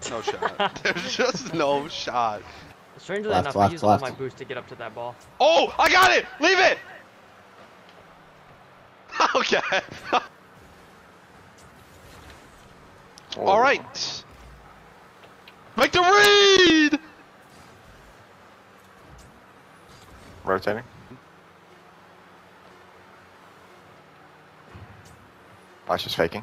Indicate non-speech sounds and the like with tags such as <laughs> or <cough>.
<laughs> no shot. <laughs> There's just no shot. Strangely Left, enough, left, I used all my boost to get up to that ball. Oh, I got it! Leave it! <laughs> Okay. All right. Make the read! Rotating. Flash just faking.